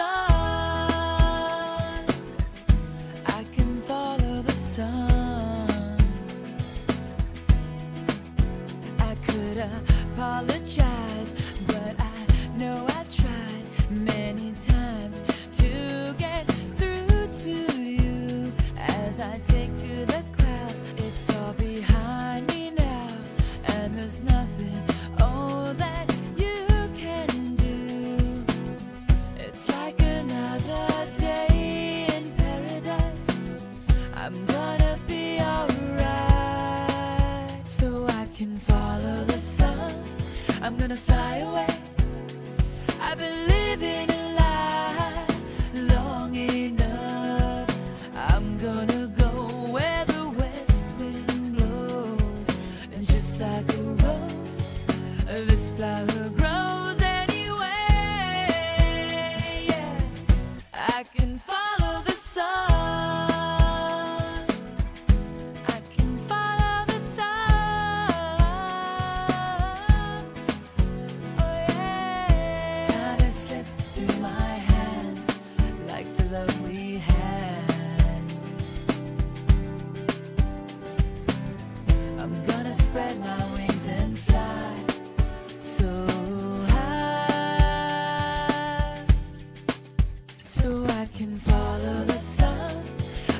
I can follow the sun. I could apologize. this flower.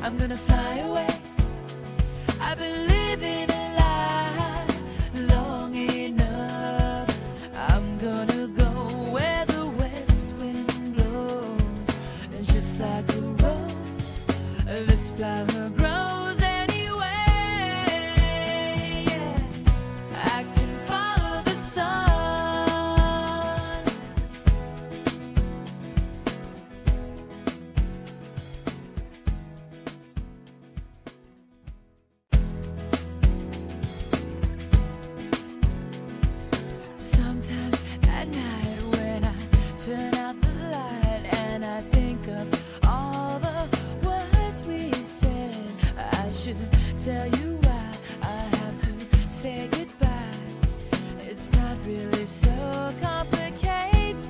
I'm gonna fly away. I've been living. tell you why I have to say goodbye. It's not really so complicated.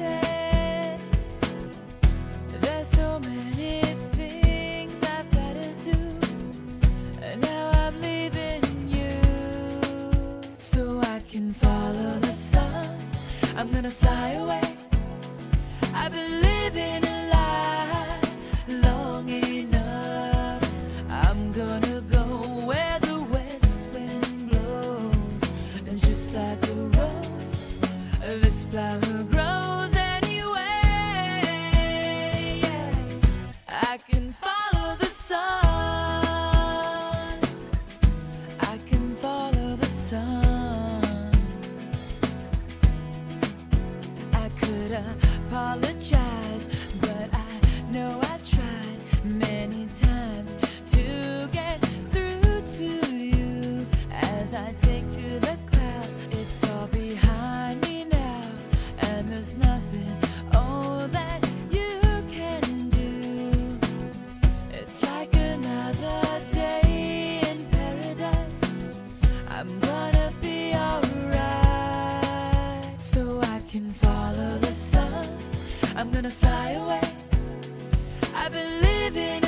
There's so many things I've gotta do, and now I'm leaving you. So I can follow the sun. I'm gonna fly away. I've been living a lie longing. I've been living